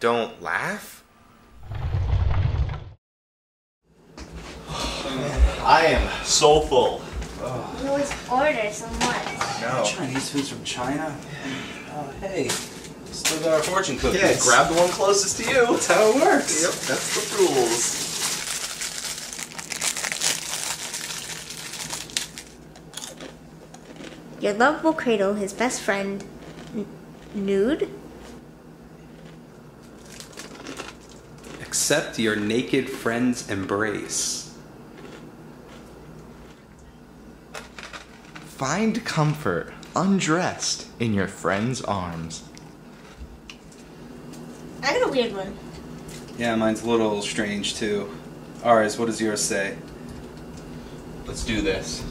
don't laugh? I am so full. You always order so much. No. Chinese food's from China. Oh, hey, still got our fortune cookies. Yeah, grab the one closest to you. That's how it works. Yep, that's the rules. Your love will cradle his best friend n- nude. Accept your naked friend's embrace. Find comfort undressed in your friend's arms. I got a weird one. Yeah, mine's a little strange too. Ours, what does yours say? Let's do this.